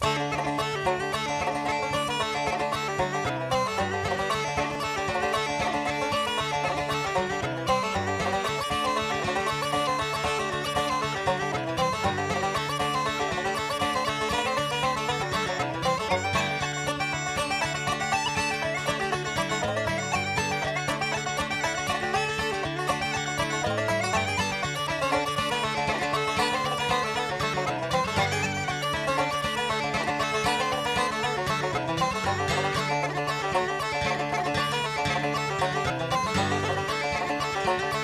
Bye. Bye.